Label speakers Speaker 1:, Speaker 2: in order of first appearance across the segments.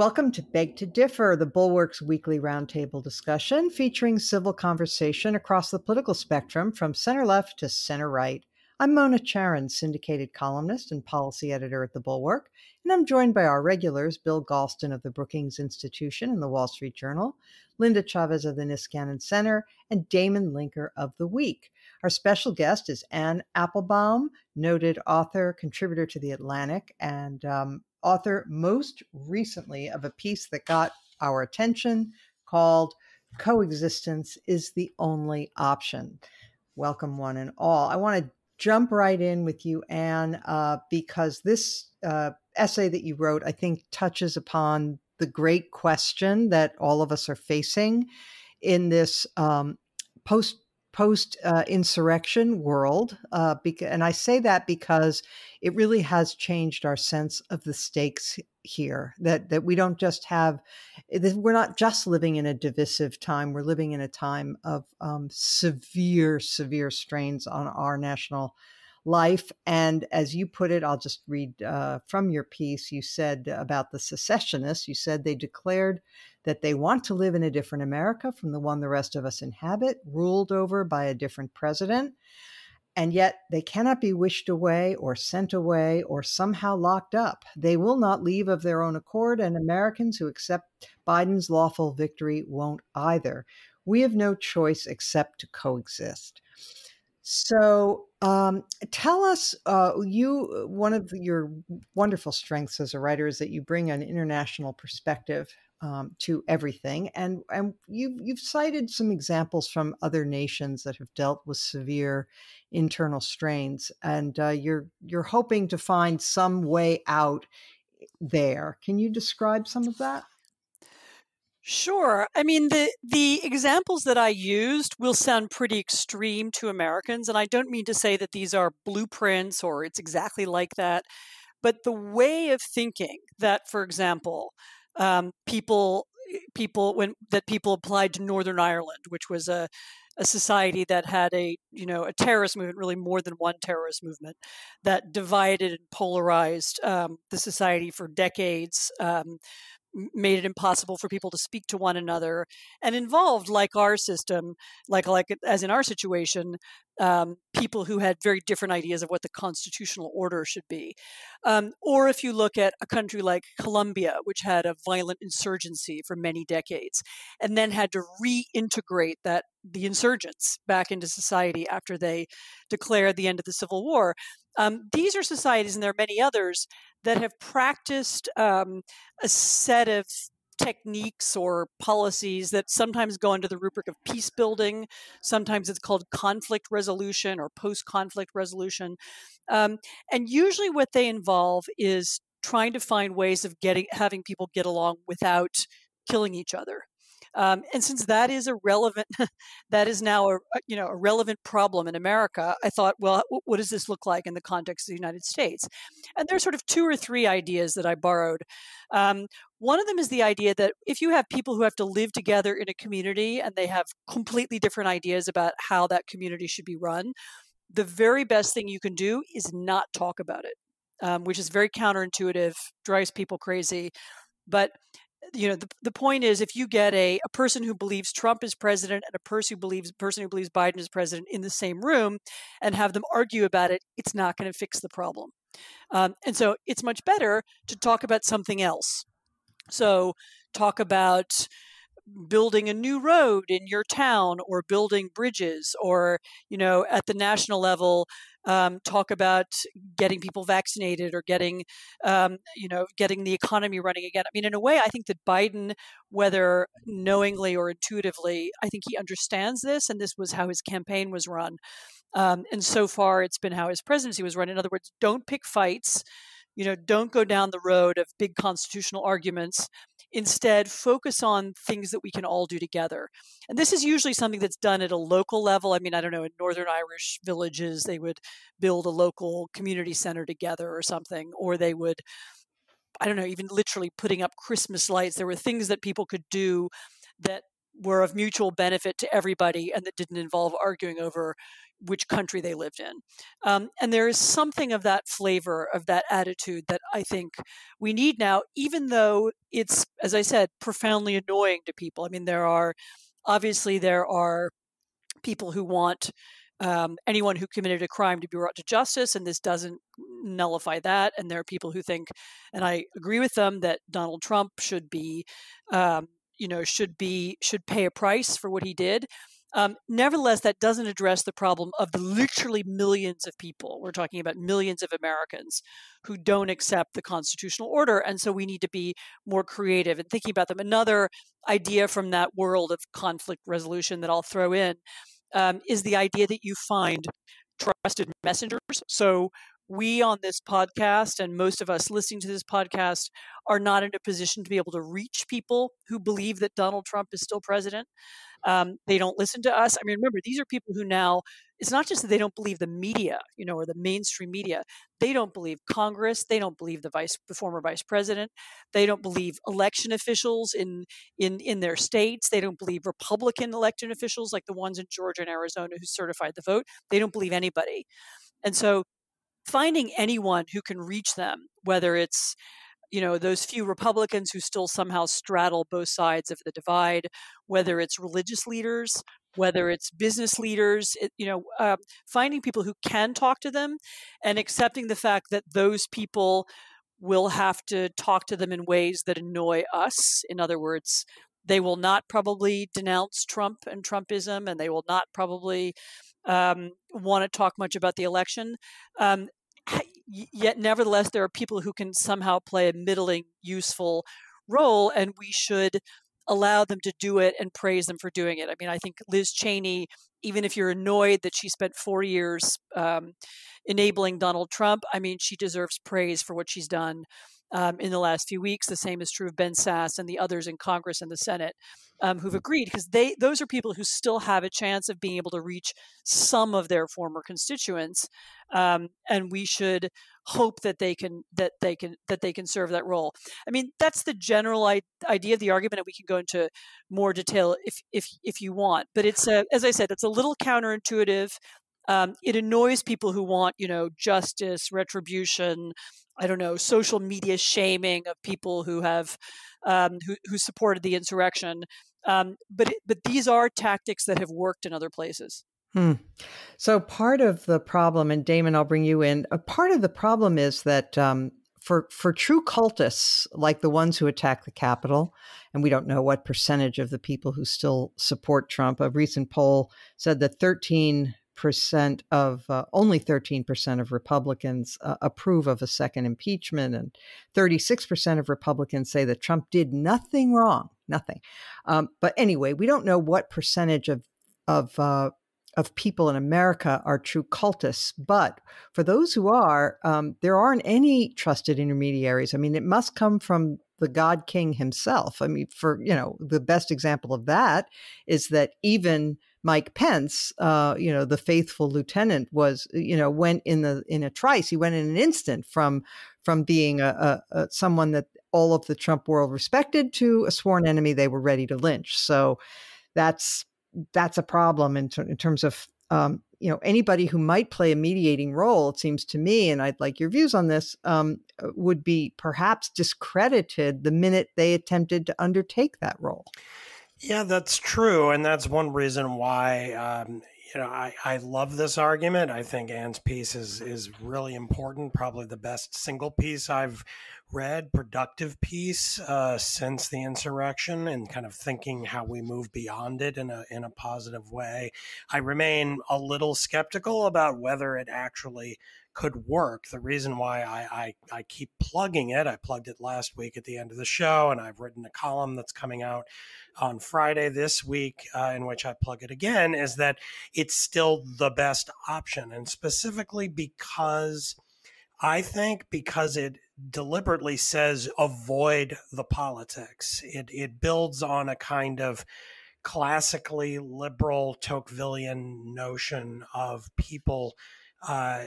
Speaker 1: Welcome to Beg to Differ, the Bulwark's weekly roundtable discussion featuring civil conversation across the political spectrum from center left to center right. I'm Mona Charen, syndicated columnist and policy editor at the Bulwark, and I'm joined by our regulars Bill Galston of the Brookings Institution and the Wall Street Journal, Linda Chavez of the Niskanen Center, and Damon Linker of The Week. Our special guest is Anne Applebaum, noted author, contributor to The Atlantic, and um, author most recently of a piece that got our attention called Coexistence is the Only Option. Welcome, one and all. I want to jump right in with you, Anne, uh, because this uh, essay that you wrote, I think, touches upon the great question that all of us are facing in this um, post post uh, insurrection world. Uh, and I say that because it really has changed our sense of the stakes here. That that we don't just have, we're not just living in a divisive time. We're living in a time of um, severe, severe strains on our national life. And as you put it, I'll just read uh, from your piece. You said about the secessionists, you said they declared that they want to live in a different America from the one the rest of us inhabit, ruled over by a different president. And yet they cannot be wished away or sent away or somehow locked up. They will not leave of their own accord, and Americans who accept Biden's lawful victory won't either. We have no choice except to coexist. So, um, tell us, uh, you one of your wonderful strengths as a writer is that you bring an international perspective um, to everything, and and you you've cited some examples from other nations that have dealt with severe internal strains, and uh, you're you're hoping to find some way out there. Can you describe some of that?
Speaker 2: Sure. I mean, the the examples that I used will sound pretty extreme to Americans, and I don't mean to say that these are blueprints or it's exactly like that, but the way of thinking that, for example, um, people people when that people applied to Northern Ireland, which was a a society that had a you know a terrorist movement, really more than one terrorist movement, that divided and polarized um, the society for decades. Um, made it impossible for people to speak to one another and involved like our system like like as in our situation um, people who had very different ideas of what the constitutional order should be. Um, or if you look at a country like colombia which had a violent insurgency for many decades and then had to reintegrate that the insurgents back into society after they declared the end of the civil war um, these are societies, and there are many others, that have practiced um, a set of techniques or policies that sometimes go under the rubric of peace building. Sometimes it's called conflict resolution or post conflict resolution. Um, and usually, what they involve is trying to find ways of getting having people get along without killing each other. Um, and since that is a relevant, that is now a you know a relevant problem in America, I thought, well, what does this look like in the context of the United States? And there's sort of two or three ideas that I borrowed. Um, one of them is the idea that if you have people who have to live together in a community and they have completely different ideas about how that community should be run, the very best thing you can do is not talk about it, um, which is very counterintuitive, drives people crazy. But you know the, the point is if you get a, a person who believes trump is president and a person who believes person who believes biden is president in the same room and have them argue about it it's not going to fix the problem. Um, and so it's much better to talk about something else. So talk about building a new road in your town or building bridges or you know at the national level um, talk about getting people vaccinated or getting um, you know getting the economy running again. I mean in a way i think that biden whether knowingly or intuitively i think he understands this and this was how his campaign was run. Um, and so far it's been how his presidency was run. In other words don't pick fights. You know don't go down the road of big constitutional arguments Instead, focus on things that we can all do together. And this is usually something that's done at a local level. I mean, I don't know, in Northern Irish villages, they would build a local community center together or something, or they would, I don't know, even literally putting up Christmas lights. There were things that people could do that were of mutual benefit to everybody and that didn't involve arguing over which country they lived in. Um, and there is something of that flavor, of that attitude that I think we need now, even though it's, as I said, profoundly annoying to people. I mean, there are obviously there are people who want um, anyone who committed a crime to be brought to justice, and this doesn't nullify that. And there are people who think, and I agree with them, that Donald Trump should be, um, you know, should be should pay a price for what he did. Um, nevertheless, that doesn't address the problem of the literally millions of people. We're talking about millions of Americans who don't accept the constitutional order. And so we need to be more creative in thinking about them. Another idea from that world of conflict resolution that I'll throw in um, is the idea that you find trusted messengers. So we on this podcast and most of us listening to this podcast are not in a position to be able to reach people who believe that Donald Trump is still president. Um, they don't listen to us. I mean, remember, these are people who now, it's not just that they don't believe the media, you know, or the mainstream media. They don't believe Congress. They don't believe the vice, the former vice president. They don't believe election officials in, in, in their states. They don't believe Republican election officials like the ones in Georgia and Arizona who certified the vote. They don't believe anybody. And so finding anyone who can reach them, whether it's you know those few republicans who still somehow straddle both sides of the divide whether it's religious leaders whether it's business leaders it, you know uh, finding people who can talk to them and accepting the fact that those people will have to talk to them in ways that annoy us. In other words they will not probably denounce trump and trumpism and they will not probably um, want to talk much about the election. Um, yet, nevertheless, there are people who can somehow play a middling, useful role, and we should allow them to do it and praise them for doing it. I mean, I think Liz Cheney, even if you're annoyed that she spent four years um, enabling Donald Trump, I mean, she deserves praise for what she's done um, in the last few weeks. The same is true of Ben Sasse and the others in Congress and the Senate um, who've agreed, because they those are people who still have a chance of being able to reach some of their former constituents, um, and we should hope that they can that they can that they can serve that role. I mean, that's the general idea of the argument, and we can go into more detail if if if you want. But it's a, as I said, it's a little counterintuitive. Um, it annoys people who want, you know, justice, retribution, I don't know, social media shaming of people who have um, who, who supported the insurrection. Um, but but these are tactics that have worked in other places.
Speaker 1: Hmm. So part of the problem, and Damon, I'll bring you in. A part of the problem is that um, for for true cultists like the ones who attack the Capitol, and we don't know what percentage of the people who still support Trump. A recent poll said that 13 percent of uh, only 13 percent of Republicans uh, approve of a second impeachment, and 36 percent of Republicans say that Trump did nothing wrong, nothing. Um, but anyway, we don't know what percentage of of uh, of people in America are true cultists. But for those who are, um, there aren't any trusted intermediaries. I mean, it must come from the God King himself. I mean, for you know, the best example of that is that even Mike Pence, uh, you know, the faithful lieutenant, was you know went in the in a trice. He went in an instant from from being a, a, a someone that all of the Trump world respected to a sworn enemy they were ready to lynch. So that's that's a problem in, ter- in terms of um, you know anybody who might play a mediating role. It seems to me, and I'd like your views on this. Um, would be perhaps discredited the minute they attempted to undertake that role.
Speaker 3: Yeah, that's true, and that's one reason why um, you know I, I love this argument. I think Anne's piece is is really important, probably the best single piece I've read, productive piece uh, since the insurrection, and kind of thinking how we move beyond it in a in a positive way. I remain a little skeptical about whether it actually could work. The reason why I, I, I, keep plugging it, I plugged it last week at the end of the show, and I've written a column that's coming out on Friday this week uh, in which I plug it again, is that it's still the best option. And specifically because I think because it deliberately says avoid the politics, it, it builds on a kind of classically liberal Tocquevillian notion of people uh,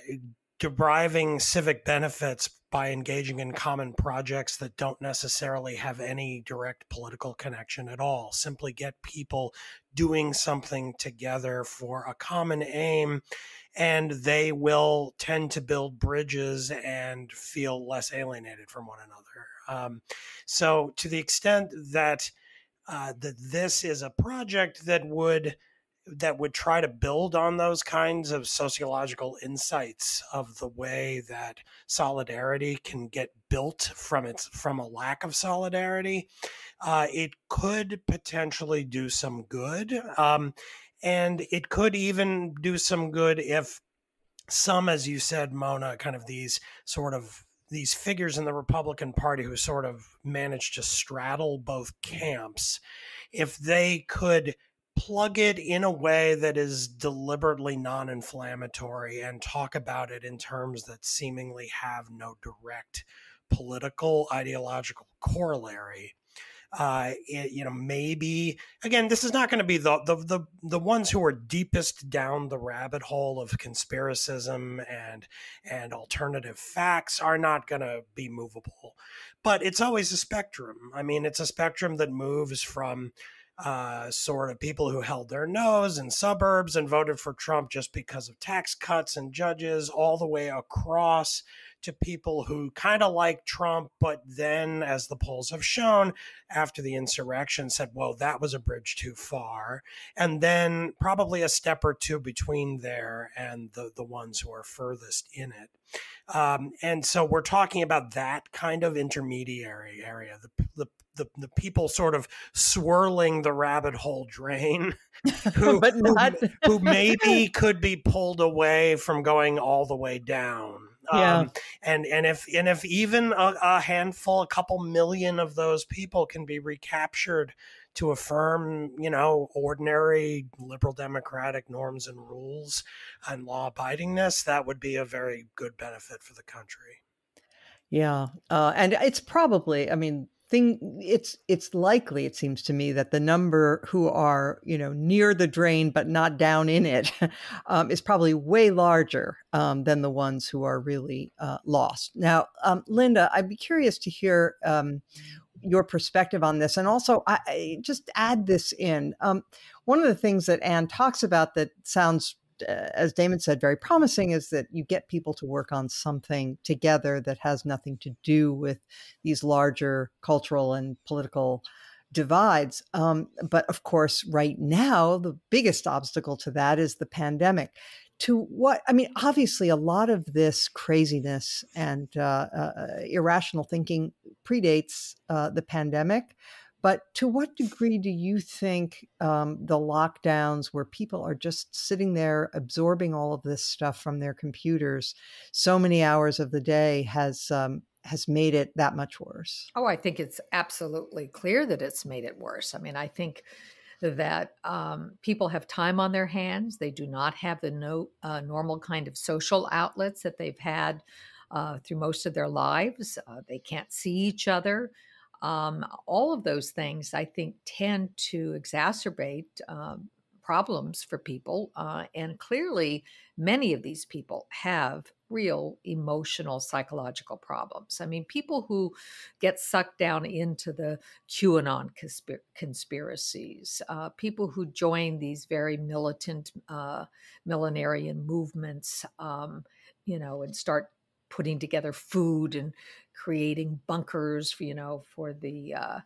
Speaker 3: deriving civic benefits by engaging in common projects that don't necessarily have any direct political connection at all. Simply get people doing something together for a common aim, and they will tend to build bridges and feel less alienated from one another. Um, so, to the extent that uh, that this is a project that would that would try to build on those kinds of sociological insights of the way that solidarity can get built from its from a lack of solidarity uh, it could potentially do some good um, and it could even do some good if some as you said mona kind of these sort of these figures in the republican party who sort of managed to straddle both camps if they could plug it in a way that is deliberately non inflammatory and talk about it in terms that seemingly have no direct political ideological corollary. Uh, it, you know, maybe again, this is not going to be the, the the the ones who are deepest down the rabbit hole of conspiracism and and alternative facts are not going to be movable. But it's always a spectrum. I mean, it's a spectrum that moves from uh, sort of people who held their nose in suburbs and voted for Trump just because of tax cuts and judges, all the way across to people who kind of like Trump, but then, as the polls have shown, after the insurrection, said, "Well, that was a bridge too far," and then probably a step or two between there and the the ones who are furthest in it. Um, and so we're talking about that kind of intermediary area, the, the the, the people sort of swirling the rabbit hole drain who, but not... who, who maybe could be pulled away from going all the way down
Speaker 1: yeah. Um,
Speaker 3: and and if and if even a, a, handful, a couple million of those people can be recaptured to affirm, you know, ordinary liberal democratic norms and rules and law abidingness, that would be a very good benefit for the country.
Speaker 1: Yeah, uh, and it's probably, I mean, thing it's it's likely it seems to me that the number who are you know near the drain but not down in it um, is probably way larger um, than the ones who are really uh, lost. Now um, linda i'd be curious to hear um, your perspective on this and also I, I just add this in. Um, one of the things that anne talks about that sounds as Damon said, very promising is that you get people to work on something together that has nothing to do with these larger cultural and political divides. Um, but of course, right now, the biggest obstacle to that is the pandemic. To what, I mean, obviously, a lot of this craziness and uh, uh, irrational thinking predates uh, the pandemic. But to what degree do you think um, the lockdowns, where people are just sitting there absorbing all of this stuff from their computers, so many hours of the day, has um, has made it that much worse?
Speaker 4: Oh, I think it's absolutely clear that it's made it worse. I mean, I think that um, people have time on their hands. They do not have the no, uh, normal kind of social outlets that they've had uh, through most of their lives. Uh, they can't see each other. Um, all of those things, I think, tend to exacerbate um, problems for people. Uh, and clearly, many of these people have real emotional, psychological problems. I mean, people who get sucked down into the QAnon conspir- conspiracies, uh, people who join these very militant uh, millenarian movements, um, you know, and start putting together food and creating bunkers, for, you know, for the uh,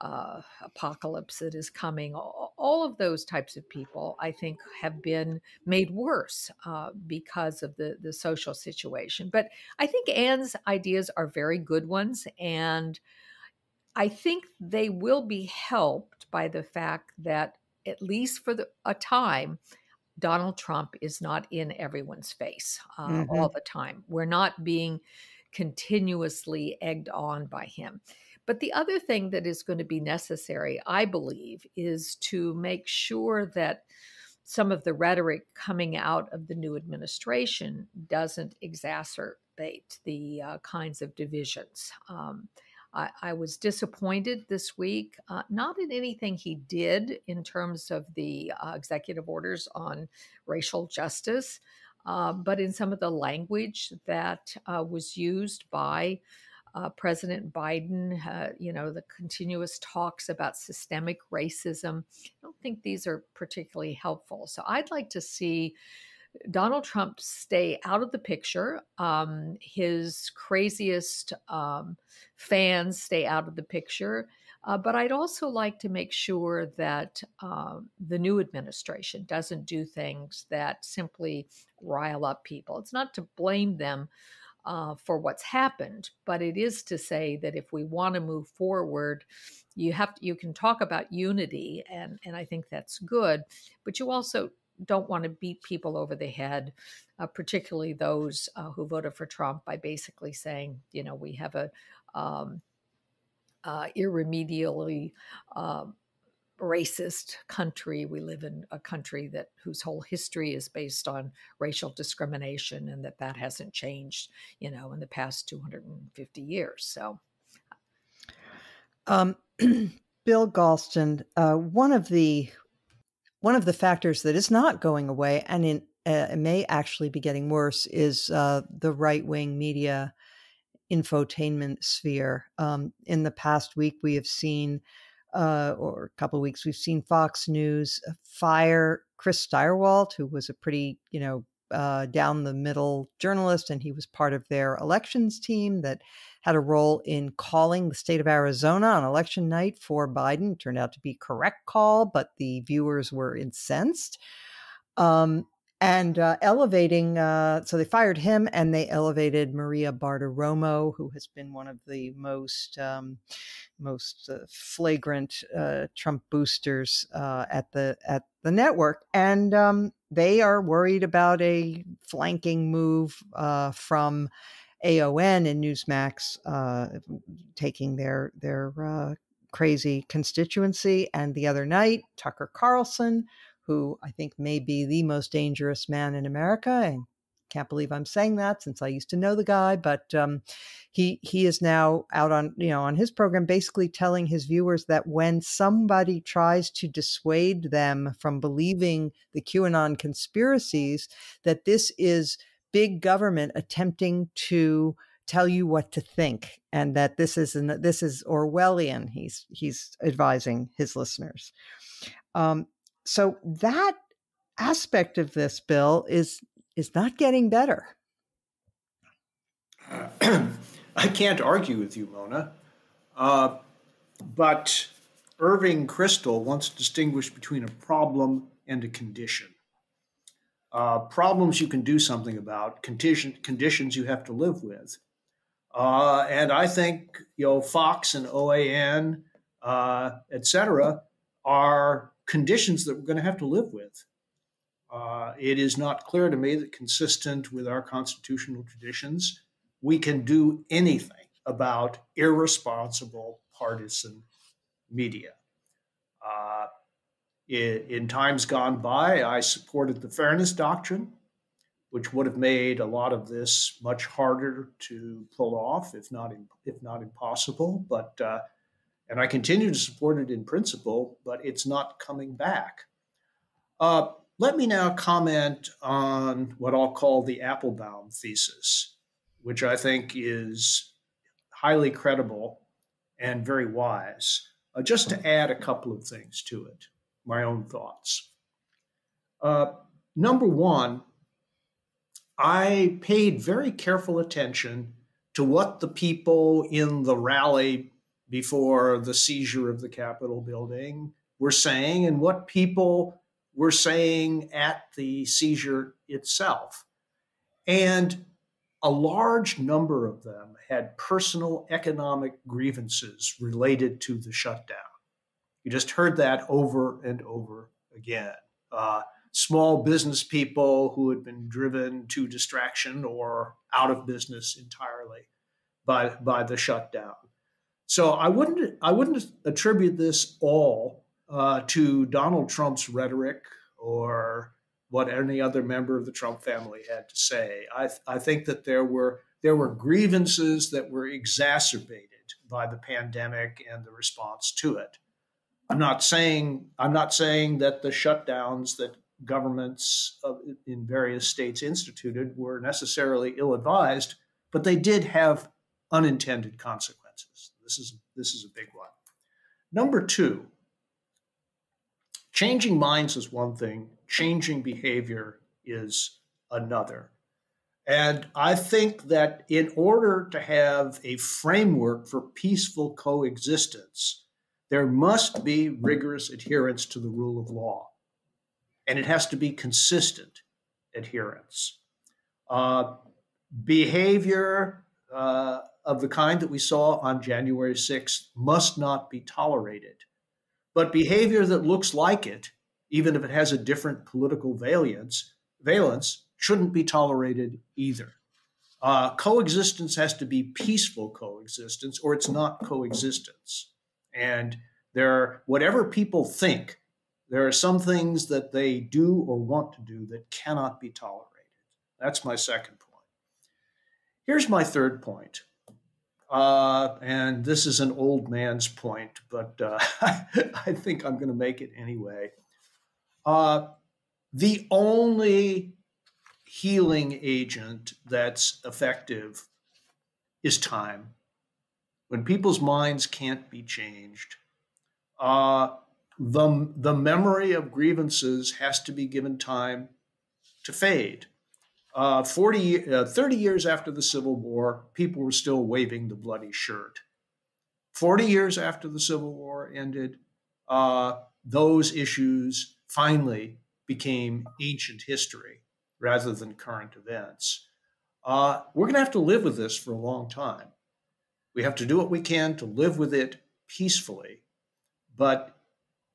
Speaker 4: uh, apocalypse that is coming. All, all, of those types of people, I think, have been made worse uh, because of the the social situation. But I think Anne's ideas are very good ones, and I think they will be helped by the fact that at least for the, a time Donald Trump is not in everyone's face uh, mm-hmm. all the time. We're not being continuously egged on by him. But the other thing that is going to be necessary, I believe, is to make sure that some of the rhetoric coming out of the new administration doesn't exacerbate the uh, kinds of divisions. Um, I, I was disappointed this week, uh, not in anything he did in terms of the uh, executive orders on racial justice. Uh, but in some of the language that uh, was used by uh, President Biden, uh, you know, the continuous talks about systemic racism. I don't think these are particularly helpful. So I'd like to see Donald Trump stay out of the picture. Um, his craziest um, fans stay out of the picture. Uh, but I'd also like to make sure that uh, the new administration doesn't do things that simply rile up people. It's not to blame them uh, for what's happened, but it is to say that if we want to move forward, you have to, you can talk about unity, and and I think that's good, but you also don't want to beat people over the head, uh, particularly those uh, who voted for Trump, by basically saying, you know, we have a um, uh, irremediably um, racist country. We live in a country that whose whole history is based on racial discrimination, and that that hasn't changed, you know, in the past 250 years. So,
Speaker 1: um, Bill Galston, uh, one of the one of the factors that is not going away, and in, uh, may actually be getting worse, is uh, the right wing media infotainment sphere. Um, in the past week, we have seen uh, or a couple of weeks, we've seen Fox News uh, fire Chris Stirewalt, who was a pretty, you know, uh, down the middle journalist, and he was part of their elections team that had a role in calling the state of Arizona on election night for Biden. Turned out to be correct call, but the viewers were incensed. Um, and uh, elevating. Uh, so they fired him, and they elevated Maria Bartiromo, who has been one of the most um, most uh, flagrant uh, Trump boosters uh, at the at the network, and um, they are worried about a flanking move uh, from OAN and Newsmax taking their their crazy constituency. And the other night, Tucker Carlson who I think may be the most dangerous man in America. I can't believe I'm saying that since I used to know the guy, but um, he he is now out on you know on his program, basically telling his viewers that when somebody tries to dissuade them from believing the QAnon conspiracies, that this is big government attempting to tell you what to think and that this is an, this is orwellian he's he's advising his listeners um, so that aspect of this bill is is not getting better.
Speaker 5: Uh, I can't argue with you, Mona. Uh, but Irving Kristol once distinguished between a problem and a condition. Uh, problems you can do something about, condition, conditions you have to live with. Uh, and I think you know Fox and OAN, uh, et cetera, are conditions that we're going to have to live with. Uh, it is not clear to me that, consistent with our constitutional traditions, we can do anything about irresponsible partisan media. Uh, in, in, times gone by, I supported the fairness doctrine, which would have made a lot of this much harder to pull off, if not if not impossible. But uh, and I continue to support it in principle, but it's not coming back. Uh, let me now comment on what I'll call the Applebaum thesis, which I think is highly credible and very wise. Uh, just to add a couple of things to it, my own thoughts. Uh, number one, I paid very careful attention to what the people in the rally before the seizure of the Capitol building were saying and what people were saying at the seizure itself. And a large number of them had personal economic grievances related to the shutdown. You just heard that over and over again. Uh, small business people who had been driven to distraction or out of business entirely by, by the shutdown. So I wouldn't I wouldn't attribute this all uh, to Donald Trump's rhetoric or what any other member of the Trump family had to say. I, I think that there were there were grievances that were exacerbated by the pandemic and the response to it. I'm not saying I'm not saying that the shutdowns that governments in various states instituted were necessarily ill advised, but they did have unintended consequences. This is, this is a big one. Number two, changing minds is one thing, changing behavior is another. And I think that in order to have a framework for peaceful coexistence, there must be rigorous adherence to the rule of law. And it has to be consistent adherence. Uh, behavior uh, of the kind that we saw on January 6th must not be tolerated. But behavior that looks like it, even if it has a different political valence, valence shouldn't be tolerated either. Uh, coexistence has to be peaceful coexistence, or it's not coexistence. And there, are, whatever people think, there are some things that they do or want to do that cannot be tolerated. That's my second point. Here's my third point. Uh, and this is an old man's point, but uh, I think I'm going to make it anyway. Uh, the only healing agent that's effective is time. When people's minds can't be changed, uh, the, the memory of grievances has to be given time to fade. Uh, 40, uh, 30 years after the Civil War, people were still waving the bloody shirt. 40 years after the Civil War ended, uh, those issues finally became ancient history rather than current events. Uh, we're going to have to live with this for a long time. We have to do what we can to live with it peacefully, but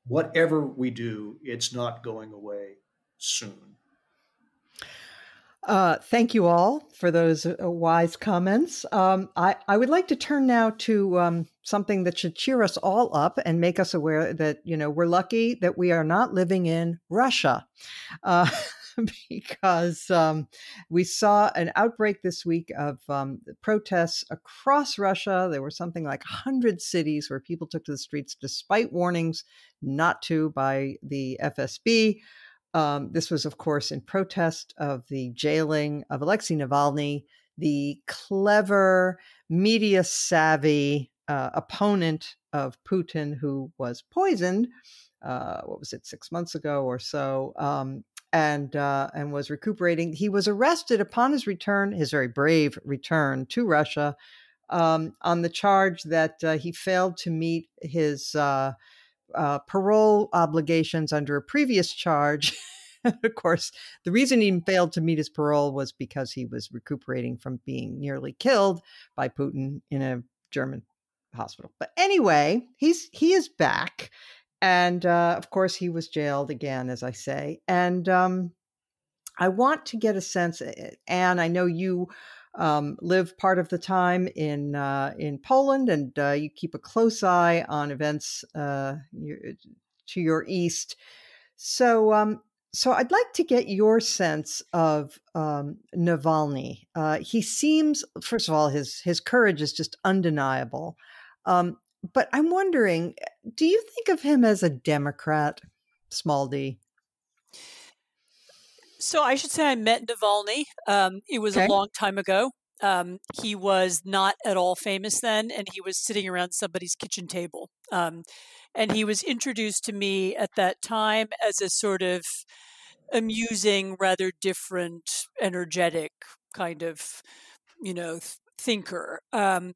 Speaker 5: whatever we do, it's not going away soon.
Speaker 1: Uh, thank you all for those uh, wise comments. Um, I, I would like to turn now to um, something that should cheer us all up and make us aware that, you know, we're lucky that we are not living in Russia. Uh, because um, we saw an outbreak this week of um, protests across Russia. There were something like 100 cities where people took to the streets despite warnings not to by the FSB. Um, this was, of course, in protest of the jailing of Alexei Navalny, the clever, media savvy uh, opponent of Putin who was poisoned. Uh, what was it, six months ago or so, um, and uh, and was recuperating. He was arrested upon his return, his very brave return to Russia, um, on the charge that uh, he failed to meet his uh, parole obligations under a previous charge. of course, the reason he failed to meet his parole was because he was recuperating from being nearly killed by Putin in a German hospital. But anyway, he's he is back and uh, of course, he was jailed again, as I say. And um, I want to get a sense, Anne. I know you um, live part of the time in uh, in Poland, and uh, you keep a close eye on events uh, to your east. So, um, so I'd like to get your sense of um, Navalny. Uh, he seems, first of all, his his courage is just undeniable. Um, but I'm wondering, do you think of him as a Democrat, small d?
Speaker 2: So I should say I met Navalny. Um, it was okay. a long time ago. Um, he was not at all famous then, and he was sitting around somebody's kitchen table. Um, and he was introduced to me at that time as a sort of amusing, rather different, energetic kind of, you know, thinker. Um,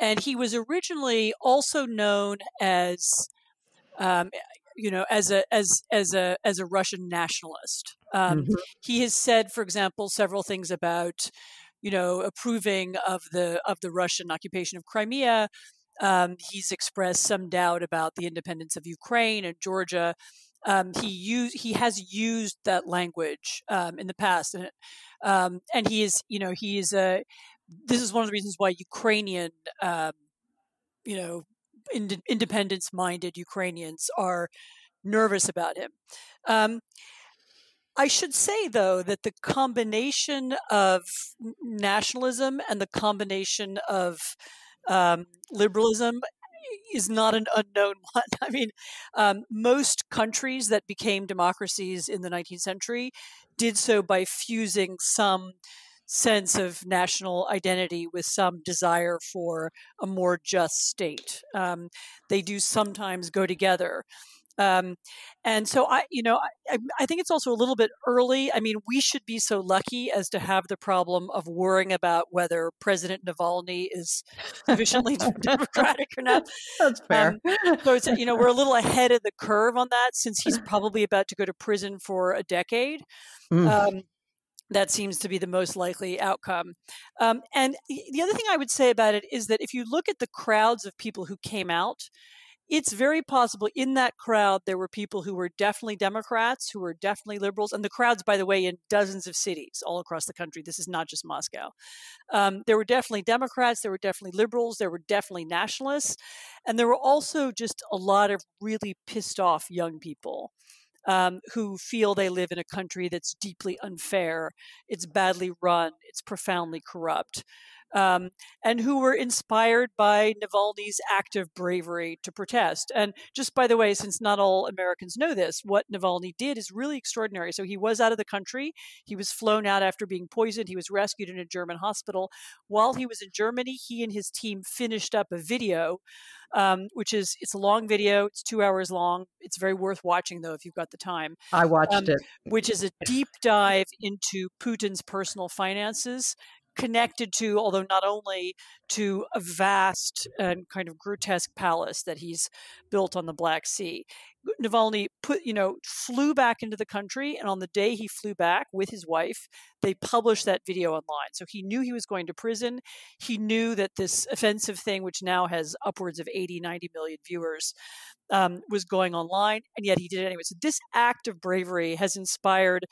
Speaker 2: and he was originally also known as, um, you know, as a as as a as a Russian nationalist. Um, mm-hmm. He has said, for example, several things about, you know, approving of the of the Russian occupation of Crimea. Um, he's expressed some doubt about the independence of Ukraine and Georgia. Um, he used he has used that language um, in the past, and um, and he is you know he is a this is one of the reasons why Ukrainian, um, you know, ind- independence-minded Ukrainians are nervous about him. Um, I should say, though, that the combination of nationalism and the combination of um, liberalism is not an unknown one. I mean, um, most countries that became democracies in the 19th century did so by fusing some sense of national identity with some desire for a more just state. Um, they do sometimes go together. Um, and so I, you know, I, I think it's also a little bit early. I mean, we should be so lucky as to have the problem of worrying about whether President Navalny is sufficiently democratic or not.
Speaker 1: That's fair.
Speaker 2: Um, so it's, you know, we're a little ahead of the curve on that since he's probably about to go to prison for a decade. Mm. Um, that seems to be the most likely outcome. Um, and the other thing I would say about it is that if you look at the crowds of people who came out, it's very possible in that crowd there were people who were definitely Democrats, who were definitely liberals, and the crowds, by the way, in dozens of cities all across the country. This is not just Moscow. Um, there were definitely Democrats, there were definitely liberals, there were definitely nationalists, and there were also just a lot of really pissed off young people. Um, who feel they live in a country that's deeply unfair, it's badly run, it's profoundly corrupt um, and who were inspired by Navalny's act of bravery to protest. And just by the way, since not all Americans know this, what Navalny did is really extraordinary. So he was out of the country. He was flown out after being poisoned. He was rescued in a German hospital. While he was in Germany, he and his team finished up a video, um, which is it's a long video. It's two hours long. It's very worth watching though if you've got the time.
Speaker 1: I watched um, it.
Speaker 2: Which is a deep dive into Putin's personal finances connected to, although not only to a vast and kind of grotesque palace that he's built on the Black Sea. Navalny put, you know, flew back into the country, and on the day he flew back with his wife, they published that video online. So he knew he was going to prison. He knew that this offensive thing, which now has upwards of 80, 90 million viewers, um, was going online, and yet he did it anyway. So this act of bravery has inspired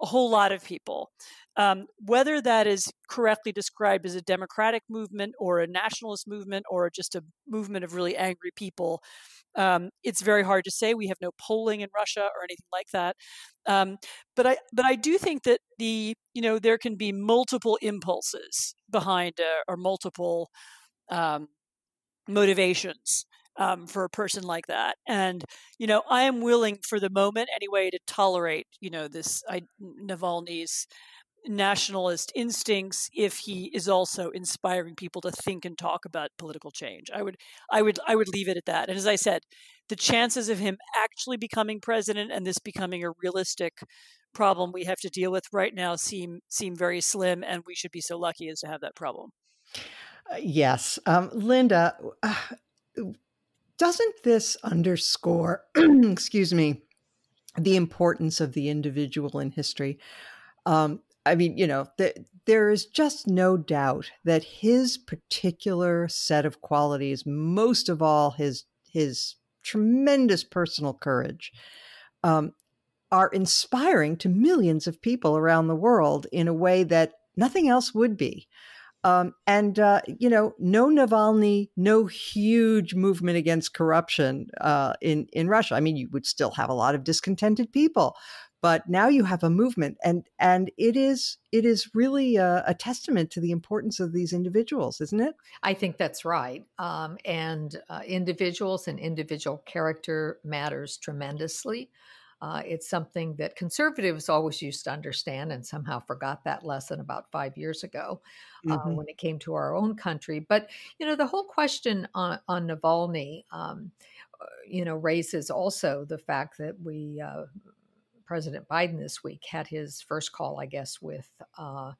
Speaker 2: a whole lot of people. Um, whether that is correctly described as a democratic movement or a nationalist movement or just a movement of really angry people, um, it's very hard to say. We have no polling in Russia or anything like that. Um, but I, but I do think that the, you know, there can be multiple impulses behind uh, or multiple um, motivations um, for a person like that. And you know, I am willing for the moment anyway to tolerate you know this I, Navalny's nationalist instincts if he is also inspiring people to think and talk about political change. I would I would I would leave it at that. And as I said, the chances of him actually becoming president and this becoming a realistic problem we have to deal with right now seem seem very slim and we should be so lucky as to have that problem.
Speaker 1: Uh, yes. Um, Linda, uh, doesn't this underscore, excuse me, the importance of the individual in history? Um, I mean, you know, the, there is just no doubt that his particular set of qualities, most of all his his tremendous personal courage, um, are inspiring to millions of people around the world in a way that nothing else would be. Um, and uh, you know, no Navalny, no huge movement against corruption uh, in in Russia. I mean, you would still have a lot of discontented people, but now you have a movement and and it is it is really a, a testament to the importance of these individuals isn't it
Speaker 4: i think that's right um, and uh, individuals and individual character matters tremendously uh, it's something that conservatives always used to understand and somehow forgot that lesson about five years ago uh, mm-hmm. when it came to our own country. But, you know, the whole question on, on Navalny, um, uh, you know, raises also the fact that we uh, President Biden this week had his first call, I guess, with uh,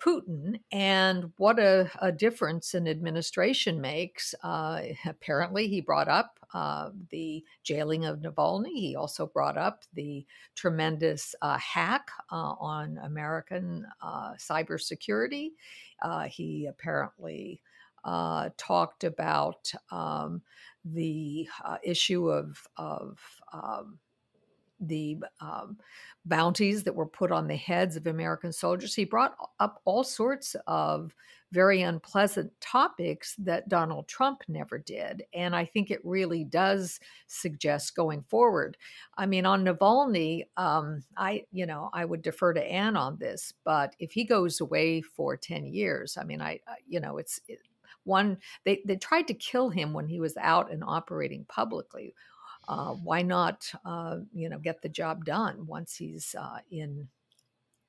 Speaker 4: Putin, and what a, a, difference an administration makes. Uh, apparently, he brought up uh, the jailing of Navalny. He also brought up the tremendous uh, hack uh, on American uh, cybersecurity. he apparently talked about um, the issue of of um, the um, bounties that were put on the heads of American soldiers. He brought up all sorts of very unpleasant topics that Donald Trump never did. And I think it really does suggest going forward. I mean, on Navalny, um, I, you know, I would defer to Anne on this, but if he goes away for 10 years, I mean, I, you know, it's, it, one they they tried to kill him when he was out and operating publicly. Uh, why not, uh, you know, get the job done once he's uh, in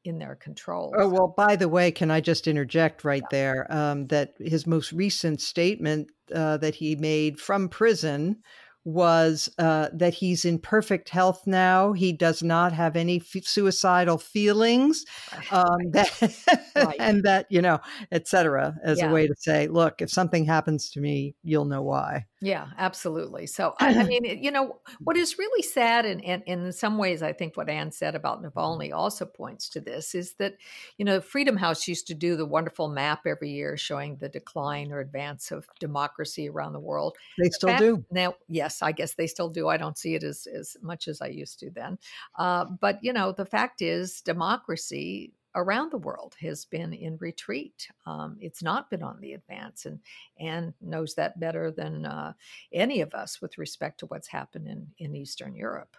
Speaker 4: in their control.
Speaker 1: Oh, well, by the way, can I just interject right yeah. there um, that his most recent statement uh, that he made from prison was uh, that he's in perfect health now. He does not have any f- suicidal feelings, um, that right. and that you know, etc. As yeah. a way to say, look, if something happens to me, you'll know why.
Speaker 4: Yeah, absolutely. So, I, I, mean, you know, what is really sad, and, and, and, in some ways, I think what Anne said about Navalny also points to this is that, you know, Freedom House used to do the wonderful map every year showing the decline or advance of democracy around the world.
Speaker 1: They still fact, do.
Speaker 4: Now, yes, I guess they still do. I don't see it as, as much as I used to then. Uh, but, you know, the fact is, democracy around the world has been in retreat. Um, it's not been on the advance, and Anne knows that better than uh, any of us with respect to what's happened in in Eastern Europe.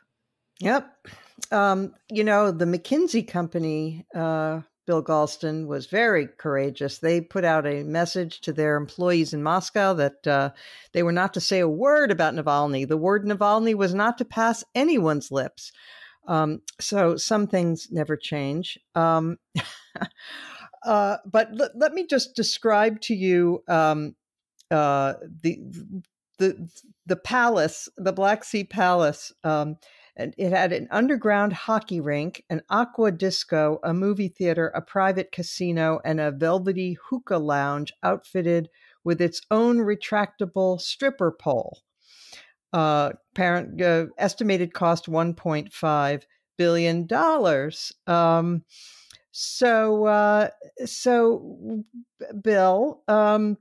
Speaker 1: Yep, um, you know the McKinsey company. Uh, Bill Galston was very courageous. They put out a message to their employees in Moscow that uh, they were not to say a word about Navalny. The word Navalny was not to pass anyone's lips. Um, so some things never change. Um, uh, but l- let me just describe to you um, uh, the the the palace, the Black Sea Palace. Um, and it had an underground hockey rink, an aqua disco, a movie theater, a private casino, and a velvety hookah lounge outfitted with its own retractable stripper pole uh, parent uh, estimated cost 1.5 billion dollars. Um, so, uh, so Bill, um,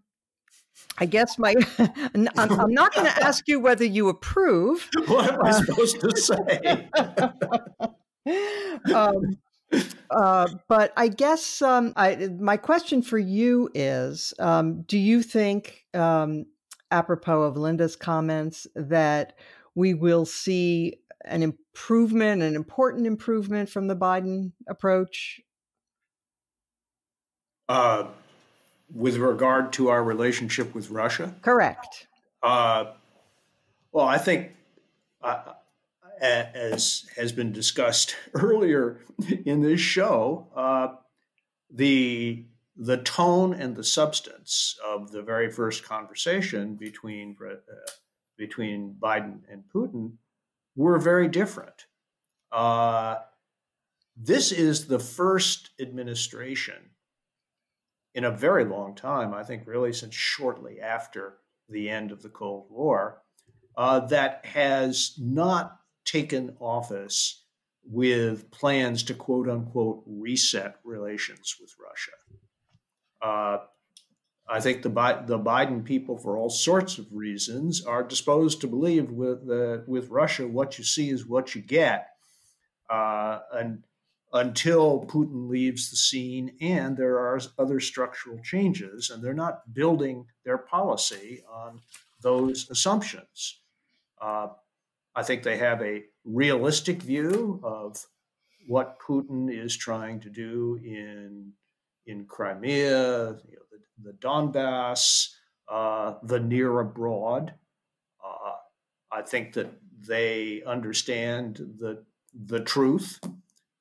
Speaker 1: I guess my I'm, I'm not going to ask you whether you approve.
Speaker 5: What am I supposed to say?
Speaker 1: um, uh, but I guess um, I, my question for you is: um, Do you think um, apropos of Linda's comments that we will see an improvement, an important improvement from the Biden approach?
Speaker 5: Uh, with regard to our relationship with Russia?
Speaker 1: Correct. Uh,
Speaker 5: well, I think, uh, as has been discussed earlier in this show, uh, the the tone and the substance of the very first conversation between uh, between Biden and Putin were very different. Uh, this is the first administration in a very long time, I think, really since shortly after the end of the Cold War, uh, that has not taken office with plans to quote unquote reset relations with Russia. Uh, I think the the Biden people, for all sorts of reasons, are disposed to believe with uh, with Russia, what you see is what you get, uh, and until Putin leaves the scene, and there are other structural changes, and they're not building their policy on those assumptions. Uh, I think they have a realistic view of what Putin is trying to do in in Crimea, you know, the, Donbass, uh, the near abroad. Uh, I think that they understand the the truth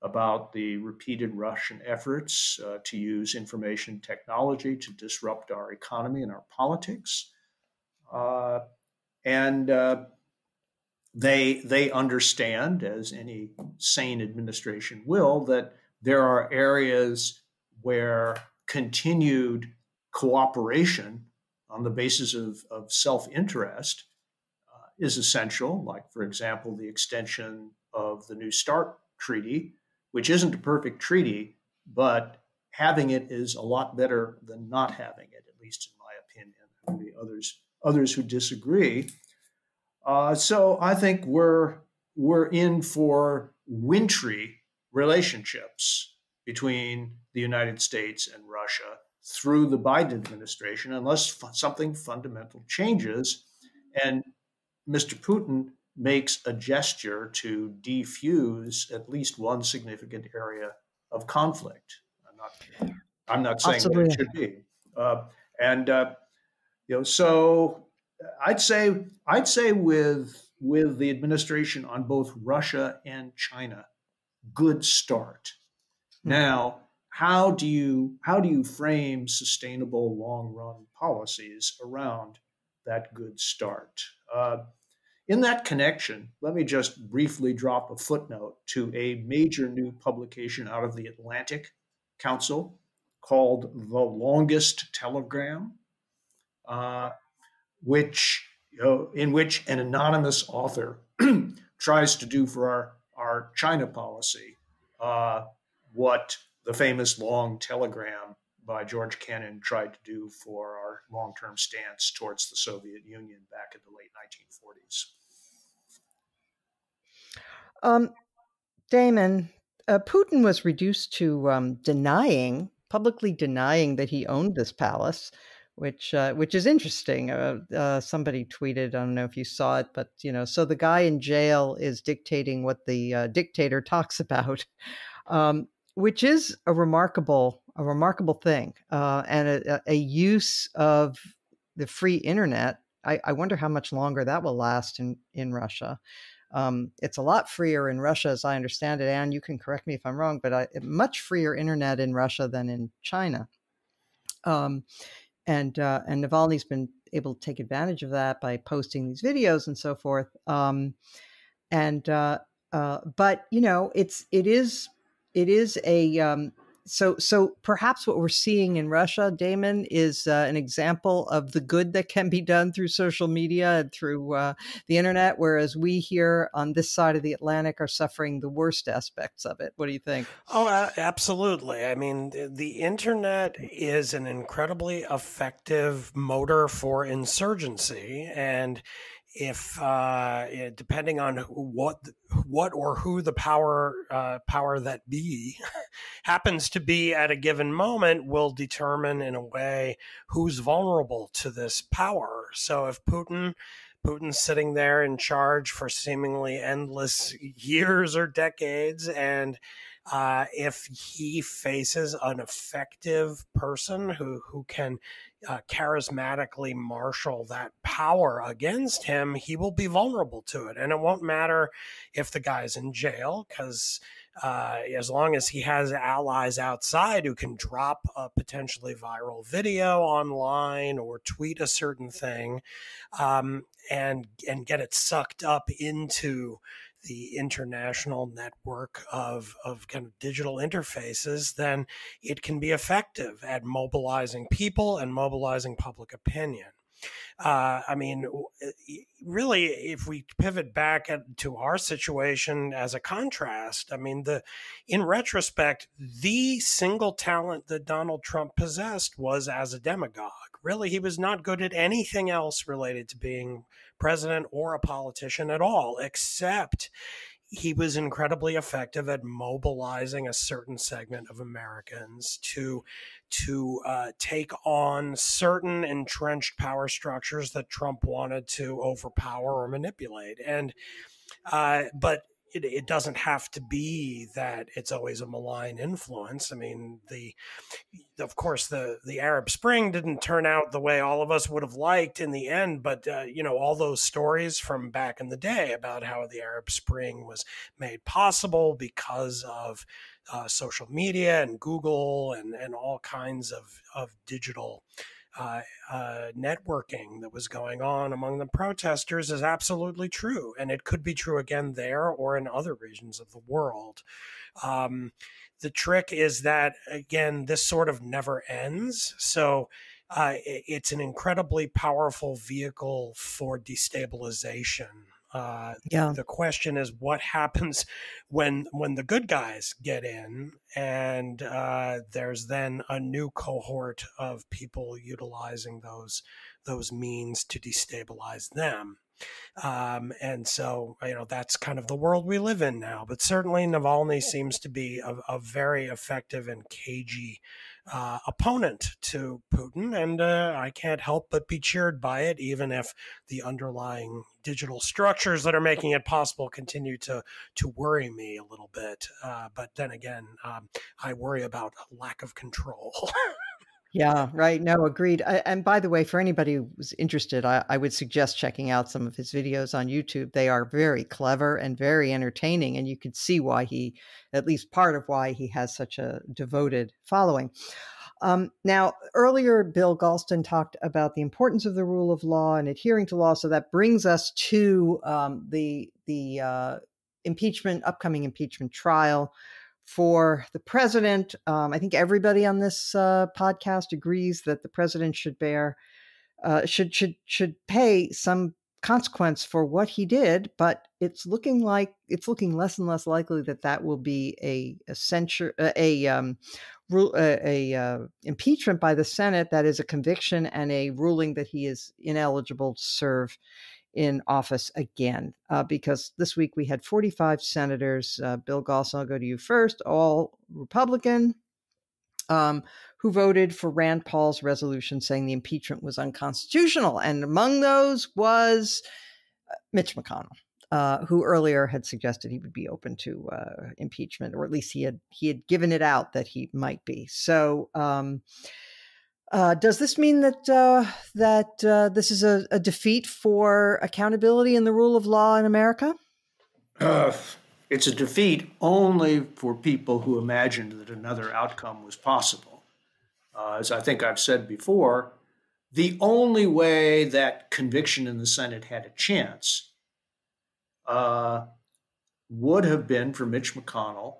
Speaker 5: about the repeated Russian efforts uh, to use information technology to disrupt our economy and our politics, uh, and uh, they they understand, as any sane administration will, that there are areas where continued cooperation on the basis of, of self interest uh, is essential, like, for example, the extension of the New START treaty, which isn't a perfect treaty, but having it is a lot better than not having it, at least in my opinion. Maybe others others who disagree. Uh, so I think we're we're in for wintry relationships between the United States and Russia through the Biden administration unless something fundamental changes and Mr. Putin makes a gesture to defuse at least one significant area of conflict. I'm not, I'm not saying that it should be. Uh, and uh, you know, so I'd say I'd say with with the administration on both Russia and China, good start. Mm-hmm. Now, how do you how do you frame sustainable long run policies around that good start? Uh, in that connection, let me just briefly drop a footnote to a major new publication out of the Atlantic Council called The Longest Telegram, uh, which you know, in which an anonymous author tries to do for our, our China policy uh, what the famous long telegram by George Kennan tried to do for our long term stance towards the Soviet Union back in the late 1940s.
Speaker 1: Um, Damon, uh, Putin was reduced to um, denying, publicly denying that he owned this palace, which uh, which is interesting. Uh, uh, somebody tweeted, I don't know if you saw it, but you know, so the guy in jail is dictating what the uh, dictator talks about, um, which is a remarkable a remarkable thing, uh, and a, a, use of the free internet. I, I wonder how much longer that will last in in Russia. Um, it's a lot freer in Russia, as I understand it. And you can correct me if I'm wrong, but I, much freer internet in Russia than in China. Um, and uh, and Navalny's been able to take advantage of that by posting these videos and so forth. Um, and uh, uh, but you know, it's it is it is a um, so so perhaps what we're seeing in Russia, Damon, is uh, an example of the good that can be done through social media and through uh, the internet, whereas we here on this side of the Atlantic are suffering the worst aspects of it. What do you think?
Speaker 3: Oh, absolutely. I mean, the internet is an incredibly effective motor for insurgency, and if uh, depending on what what or who the power uh, power that be happens to be at a given moment will determine in a way who's vulnerable to this power. So if Putin Putin's sitting there in charge for seemingly endless years or decades and uh, if he faces an effective person who who can uh, charismatically marshal that power against him, he will be vulnerable to it. And it won't matter if the guy's in jail, because uh, as long as he has allies outside who can drop a potentially viral video online or tweet a certain thing um, and and get it sucked up into the international network of, of kind of digital interfaces, then it can be effective at mobilizing people and mobilizing public opinion. Uh, I mean, really, if we pivot back to our situation as a contrast, I mean, the in retrospect, the single talent that Donald Trump possessed was as a demagogue. Really, he was not good at anything else related to being president or a politician at all, except he was incredibly effective at mobilizing a certain segment of Americans to to uh, take on certain entrenched power structures that Trump wanted to overpower or manipulate. And uh, but it, it doesn't have to be that it's always a malign influence. I mean, the of course the the Arab Spring didn't turn out the way all of us would have liked in the end, but uh, you know all those stories from back in the day about how the Arab Spring was made possible because of uh, social media and Google and and all kinds of of digital uh, uh, networking that was going on among the protesters is absolutely true. And it could be true again there or in other regions of the world. Um, the trick is that, again, this sort of never ends. So uh, it's an incredibly powerful vehicle for destabilization uh, yeah. The question is, what happens when when the good guys get in, and uh, there's then a new cohort of people utilizing those those means to destabilize them. Um, and so, you know, that's kind of the world we live in now. But certainly, Navalny seems to be a, a very effective and cagey uh, opponent to Putin, and uh, I can't help but be cheered by it, even if the underlying digital structures that are making it possible continue to to worry me a little bit. Uh, but then again, um, I worry about lack of control.
Speaker 1: Yeah, right. No, agreed. I, and by the way, for anybody who's interested, I, I, would suggest checking out some of his videos on YouTube. They are very clever and very entertaining, and you can see why he, at least part of why he has such a devoted following. Um, now, earlier, Bill Galston talked about the importance of the rule of law and adhering to law. So that brings us to um, the the uh, impeachment, upcoming impeachment trial for the president. Um, I think everybody on this uh, podcast agrees that the president should bear uh, should should should pay some consequence for what he did, but it's looking like it's looking less and less likely that that will be a, a censure a um, a, a uh, impeachment by the Senate that is a conviction and a ruling that he is ineligible to serve in office again. Uh, because this week we had 45 senators. Uh, Bill Galston, I'll go to you first, all Republican. Um, who voted for Rand Paul's resolution saying the impeachment was unconstitutional. And among those was uh, Mitch McConnell. Uh, who earlier had suggested he would be open to uh, impeachment, or at least he had he had given it out that he might be. So, um, uh, does this mean that uh, that uh, this is a, a, defeat for accountability and the rule of law in America?
Speaker 5: it's a defeat only for people who imagined that another outcome was possible. as I think I've said before, the only way that conviction in the Senate had a chance uh, would have been for Mitch McConnell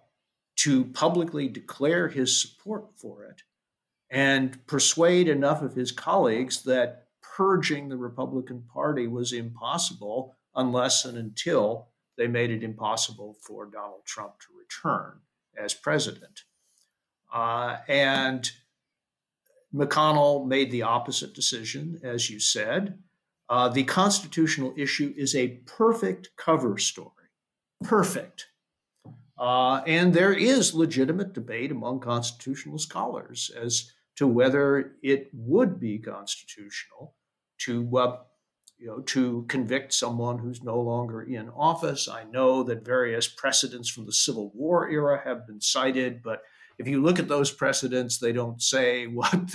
Speaker 5: to publicly declare his support for it and persuade enough of his colleagues that purging the Republican Party was impossible unless and until they made it impossible for Donald Trump to return as president. Uh, and McConnell made the opposite decision, as you said. Uh, the constitutional issue is a perfect cover story. Perfect. Uh, and there is legitimate debate among constitutional scholars as to whether it would be constitutional to, uh, you know, to convict someone who's no longer in office. I know that various precedents from the Civil War era have been cited, but if you look at those precedents, they don't say what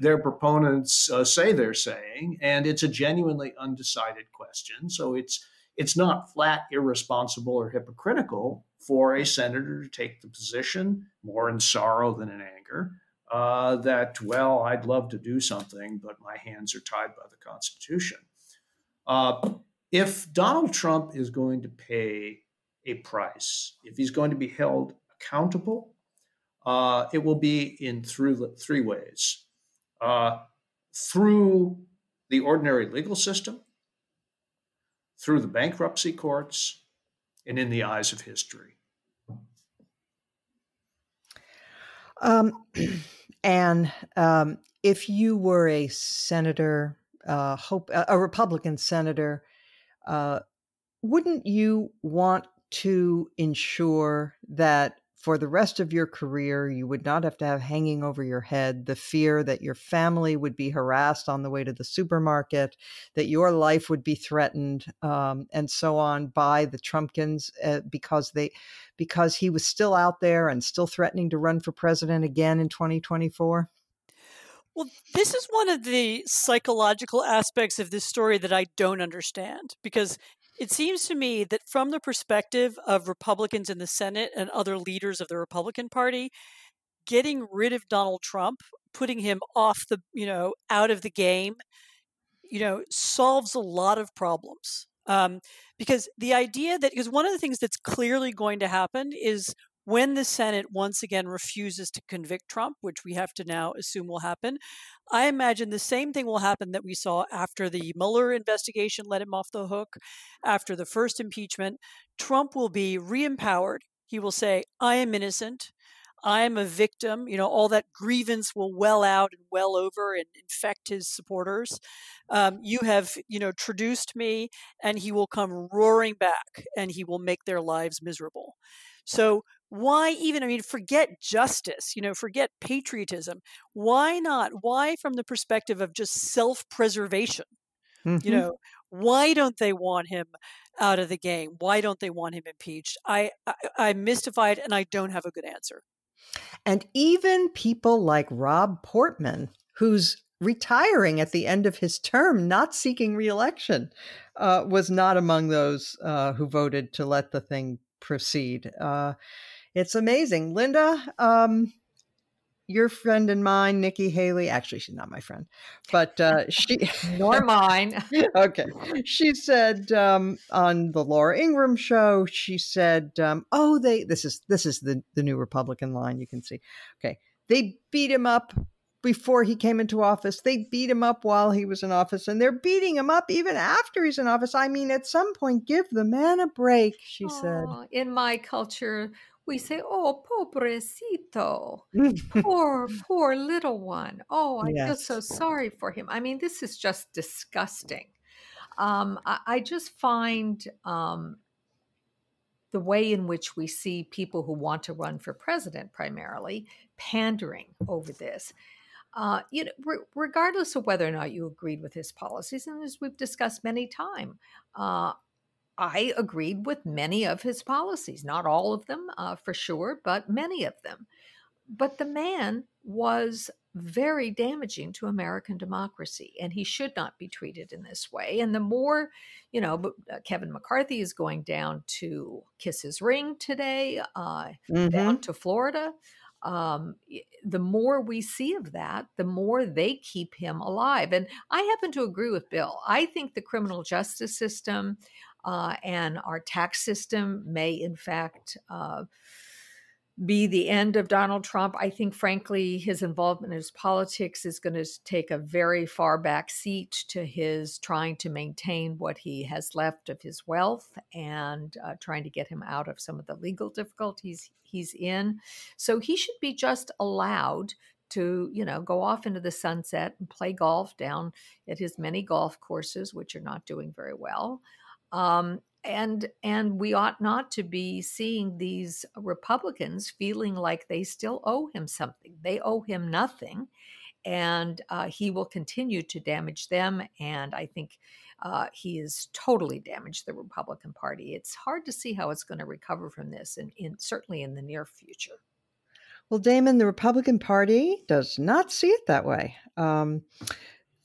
Speaker 5: their proponents uh, say they're saying, and it's a genuinely undecided question. So it's it's not flat irresponsible or hypocritical for a senator to take the position, more in sorrow than in anger, uh, that well, I'd love to do something, but my hands are tied by the Constitution. Uh, if Donald Trump is going to pay a price, if he's going to be held accountable uh, it will be in through three ways uh, through the ordinary legal system, through the bankruptcy courts, and in the eyes of history.
Speaker 1: Um, and um, if you were a senator, uh, hope a Republican senator, uh, wouldn't you want to ensure that for the rest of your career, you would not have to have hanging over your head the fear that your family would be harassed on the way to the supermarket, that your life would be threatened, um, and so on by the Trumpkins uh, because they because he was still out there and still threatening to run for president again in 2024.
Speaker 2: Well, this is one of the psychological aspects of this story that I don't understand because it seems to me that from the perspective of Republicans in the Senate and other leaders of the Republican Party, getting rid of Donald Trump, putting him off the, you know, out of the game, you know, solves a lot of problems. Um, because the idea that, because one of the things that's clearly going to happen is when the Senate once again refuses to convict Trump, which we have to now assume will happen, I imagine the same thing will happen that we saw after the Mueller investigation let him off the hook, after the first impeachment. Trump will be re empowered. He will say, I am innocent. I am a victim. You know, all that grievance will well out and well over and infect his supporters. Um, you have, you know, traduced me, and he will come roaring back and he will make their lives miserable. So why even i mean forget justice you know forget patriotism. Why not? Why from the perspective of just self-preservation? Mm-hmm. you know why don't they want him out of the game? Why don't they want him impeached? I, I i'm mystified and i don't have a good answer.
Speaker 1: And even people like Rob Portman, who's retiring at the end of his term, not seeking reelection, uh, was not among those uh, who voted to let the thing proceed. Uh, it's amazing. Linda, um, your friend and mine, Nikki Haley. Actually, she's not my friend, but uh, she
Speaker 4: nor mine.
Speaker 1: okay, she said um, on the Laura Ingraham show. She said, um, "Oh, they this is this is the the new Republican line. You can see. Okay, they beat him up." Before he came into office, they beat him up while he was in office, and they're beating him up even after he's in office. I mean, at some point, give the man a break, she Aww, said.
Speaker 4: In my culture, we say, "Oh, pobrecito, poor, poor little one. Oh, I yes. feel so sorry for him." I mean, this is just disgusting. Um, I, I, just find um, the way in which we see people who want to run for president, primarily, pandering over this. Uh, you know, re- regardless of whether or not you agreed with his policies, and as we've discussed many times, uh, I agreed with many of his policies, not all of them uh, for sure, but many of them. But the man was very damaging to American democracy, and he should not be treated in this way. And the more, you know, uh, Kevin McCarthy is going down to kiss his ring today, uh, mm-hmm. down to Florida. Um, the more we see of that, the more they keep him alive. And I happen to agree with Bill. I think the criminal justice system, uh, and our tax system may, in fact, uh, be the end of Donald Trump. I think, frankly, his involvement in his politics is going to take a very far back seat to his trying to maintain what he has left of his wealth and uh, trying to get him out of some of the legal difficulties he's in. So he should be just allowed to, you know, go off into the sunset and play golf down at his many golf courses, which are not doing very well. Um, and and we ought not to be seeing these Republicans feeling like they still owe him something. They owe him nothing, and uh, he will continue to damage them. And I think uh, he has totally damaged the Republican Party. It's hard to see how it's going to recover from this, and in, certainly in the near future.
Speaker 1: Well, Damon, the Republican Party does not see it that way. Um,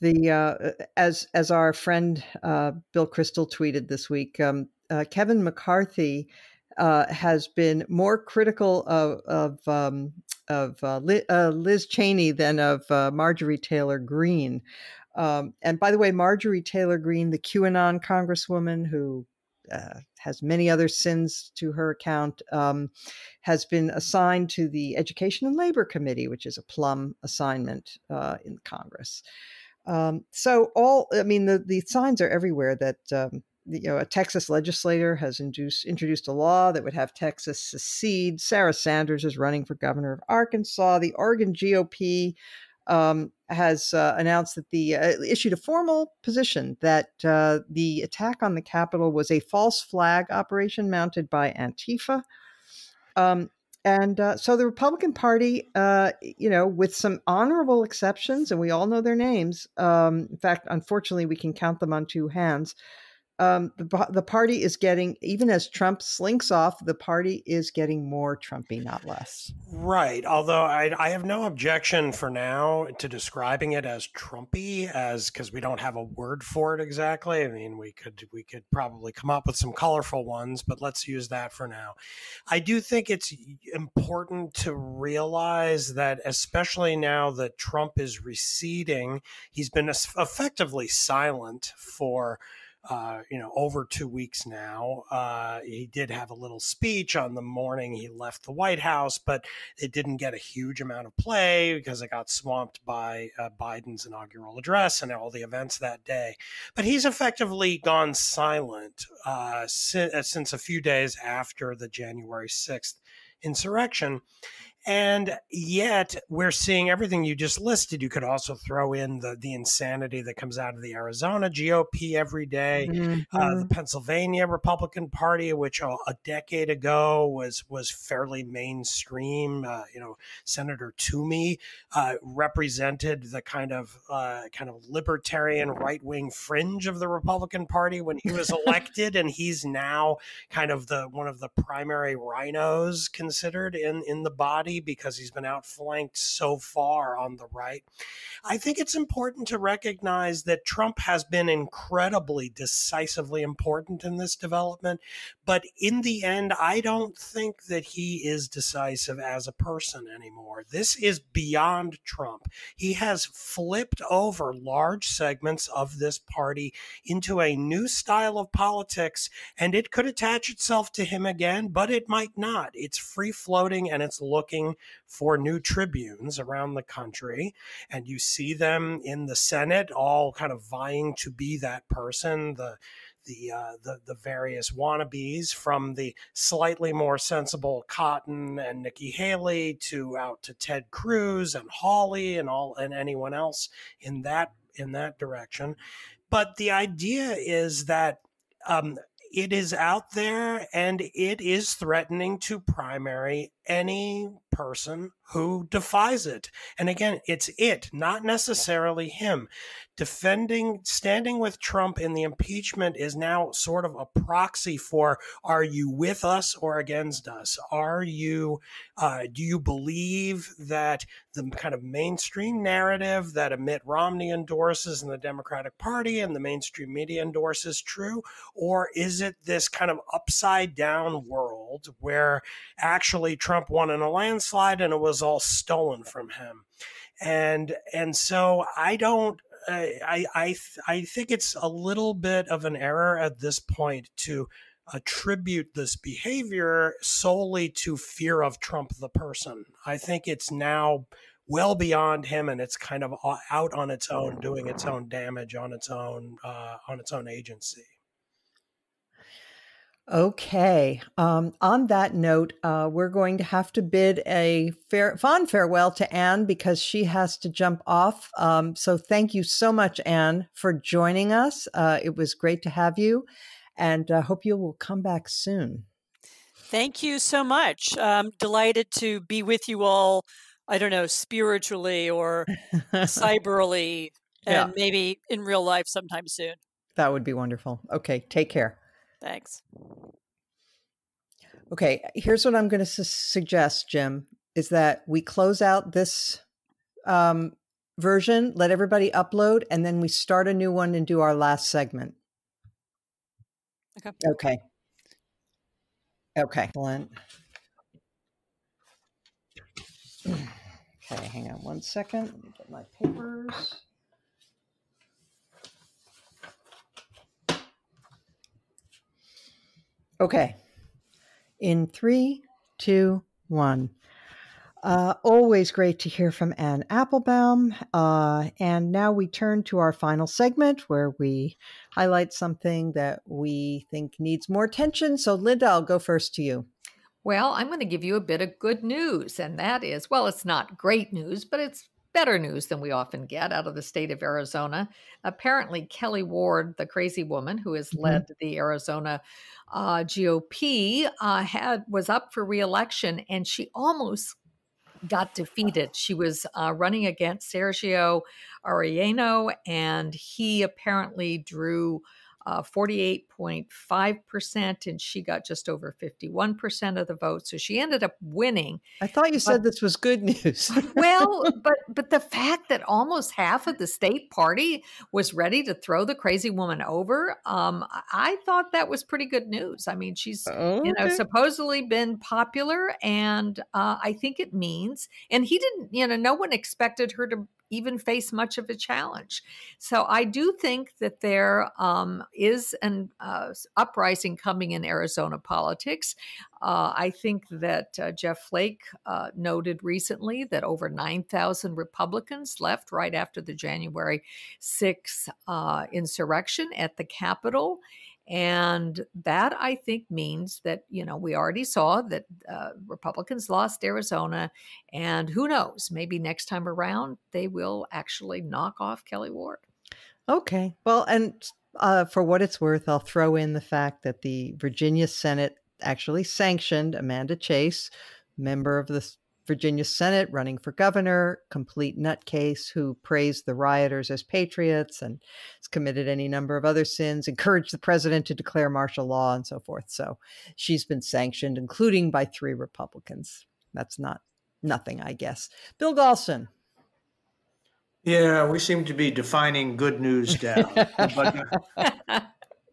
Speaker 1: the uh, as as our friend uh, Bill Kristol tweeted this week, um, uh, Kevin McCarthy uh, has been more critical of of, um, of uh, Liz, uh, Liz, Cheney than of Marjorie Taylor Greene. Um, and by the way, Marjorie Taylor Greene, the QAnon congresswoman who has many other sins to her account, um, has been assigned to the Education and Labor Committee, which is a plum assignment in Congress. Um, so all, I mean, the, the signs are everywhere that, um, you know, a Texas legislator has induced, introduced a law that would have Texas secede. Sarah Sanders is running for governor of Arkansas. The Oregon GOP um, has uh, announced that the uh, issued a formal position that uh, the attack on the Capitol was a false flag operation mounted by Antifa. Um, and uh, so the Republican Party, uh, you know, with some honorable exceptions, and we all know their names. Um, in fact, unfortunately, we can count them on two hands um, the, the party is getting, even as Trump slinks off, the party is getting more Trumpy, not less.
Speaker 3: Right. Although I, I have no objection for now to describing it as Trumpy, as because we don't have a word for it exactly. I mean, we could we could probably come up with some colorful ones, but let's use that for now. I do think it's important to realize that, especially now that Trump is receding, he's been effectively silent for uh, you know, over two weeks now. Uh, he did have a little speech on the morning he left the White House, but it didn't get a huge amount of play because it got swamped by uh, Biden's inaugural address and all the events that day. But he's effectively gone silent uh, si- uh, since a few days after the January 6th insurrection. And yet we're seeing everything you just listed. You could also throw in the the insanity that comes out of the Arizona GOP every day, mm-hmm. uh, the Pennsylvania Republican Party, which a, a, decade ago was was fairly mainstream. Uh, you know, Senator Toomey uh, represented the kind of uh, kind of libertarian right wing fringe of the Republican Party when he was elected, and he's now kind of the one of the primary RINOs considered in in the body because he's been outflanked so far on the right. I think it's important to recognize that Trump has been incredibly decisively important in this development, but in the end, I don't think that he is decisive as a person anymore. This is beyond Trump. He has flipped over large segments of this party into a new style of politics, and it could attach itself to him again, but it might not. It's free floating and it's looking for new tribunes around the country. And you see them in the Senate all kind of vying to be that person. The the, uh, the the various wannabes from the slightly more sensible Cotton and Nikki Haley to out to Ted Cruz and Hawley and all and anyone else in that in that direction. But the idea is that um, it is out there and it is threatening to primary any person who defies it. And again, it's it, not necessarily him. Defending, standing with Trump in the impeachment is now sort of a proxy for are you with us or against us? Are you, uh, do you believe that the kind of mainstream narrative that Mitt Romney endorses in the Democratic Party and the mainstream media endorses true? Or is it this kind of upside down world where actually Trump won in a landslide and it was all stolen from him? And, and so I don't, I, I, I think it's a little bit of an error at this point to attribute this behavior solely to fear of Trump the person. I think it's now well beyond him and it's kind of out on its own, doing its own damage on its own uh, on its own agency.
Speaker 1: Okay. Um, on that note, uh, we're going to have to bid a fair, fond farewell to Anne because she has to jump off. Um, so thank you so much, Anne, for joining us. Uh, it was great to have you, and uh, hope you will come back soon.
Speaker 2: Thank you so much. I'm delighted to be with you all. I don't know, spiritually or cyberly, and yeah. maybe in real life sometime soon.
Speaker 1: That would be wonderful. Okay, take care.
Speaker 2: Thanks.
Speaker 1: Okay, here's what I'm going to su- suggest, Jim, is that we close out this um, version, let everybody upload, and then we start a new one and do our last segment.
Speaker 2: Okay.
Speaker 1: Okay. Okay. Excellent. Okay, hang on one second. Let me get my papers. Okay. In three, two, one. Uh, always great to hear from Anne Applebaum. Uh, and now we turn to our final segment where we highlight something that we think needs more attention. So, Linda, I'll go first to you.
Speaker 4: Well, I'm going to give you a bit of good news, and that is well, it's not great news, but it's better news than we often get out of the state of Arizona. Apparently, Kelli Ward, the crazy woman who has mm-hmm. led the Arizona uh, GOP, uh, had was up for reelection, and she almost got defeated. She was uh, running against Sergio Arellano, and he apparently drew uh, 48.5%, and she got just over 51% of the vote. So she ended up winning.
Speaker 1: I thought you but, said this was good news.
Speaker 4: well, but but the fact that almost half of the state party was ready to throw the crazy woman over, um, I thought that was pretty good news. I mean, she's okay. you know supposedly been popular, and uh, I think it means, and he didn't, you know, no one expected her to even face much of a challenge. So I do think that there um, is an uh, uprising coming in Arizona politics. Uh, I think that uh, Jeff Flake uh, noted recently that over 9,000 Republicans left right after the January 6th uh, insurrection at the Capitol. And that I think means that, you know, we already saw that uh, Republicans lost Arizona. And who knows, maybe next time around they will actually knock off Kelli Ward.
Speaker 1: Okay. Well, and uh, for what it's worth, I'll throw in the fact that the Virginia Senate actually sanctioned Amanda Chase, member of the Virginia Senate running for governor, complete nutcase who praised the rioters as patriots and has committed any number of other sins, encouraged the president to declare martial law and so forth. So she's been sanctioned, including by three Republicans. That's not nothing, I guess. Bill Galston.
Speaker 5: Yeah, we seem to be defining good news down. but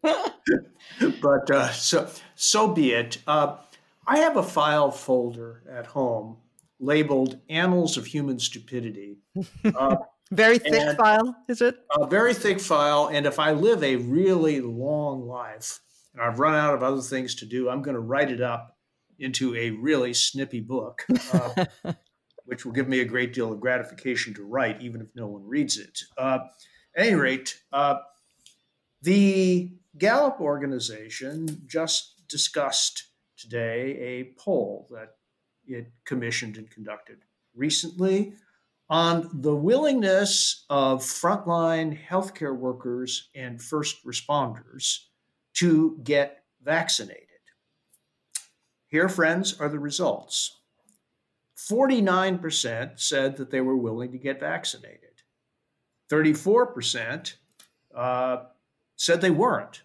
Speaker 5: but uh, so, so be it. Uh, I have a file folder at home labeled Annals of Human Stupidity.
Speaker 1: Uh, very thick file, is it?
Speaker 5: A very thick file. And if I live a really long life and I've run out of other things to do, I'm going to write it up into a really snippy book, uh, which will give me a great deal of gratification to write, even if no one reads it. Uh, at any rate, uh, the Gallup organization just discussed today a poll that it commissioned and conducted recently on the willingness of frontline healthcare workers and first responders to get vaccinated. Here, friends, are the results 49% said that they were willing to get vaccinated, 34% uh, said they weren't,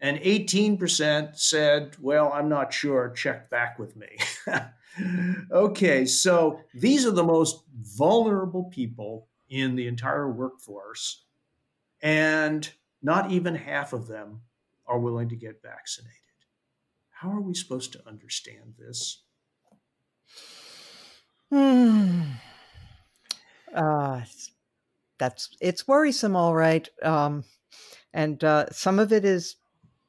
Speaker 5: and 18% said, Well, I'm not sure, check back with me. okay, so these are the most vulnerable people in the entire workforce, and not even half of them are willing to get vaccinated. How are we supposed to understand this?
Speaker 1: Hmm. Uh, that's it's worrisome, all right. Um, and uh, some of it is,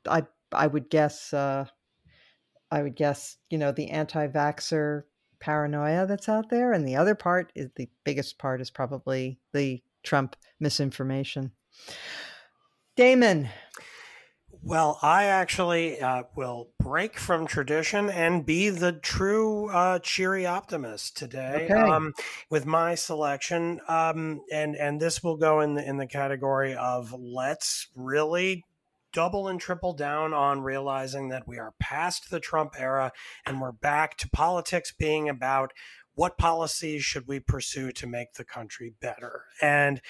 Speaker 1: I I would guess, uh, I would guess, you know, the anti-vaxer paranoia that's out there, and the other part is the biggest part is probably the Trump misinformation. Damon,
Speaker 3: well, I actually uh, will break from tradition and be the true uh, cheery optimist today okay. um, with my selection, um, and and this will go in the in the category of let's really double and triple down on realizing that we are past the Trump era and we're back to politics being about what policies should we pursue to make the country better? And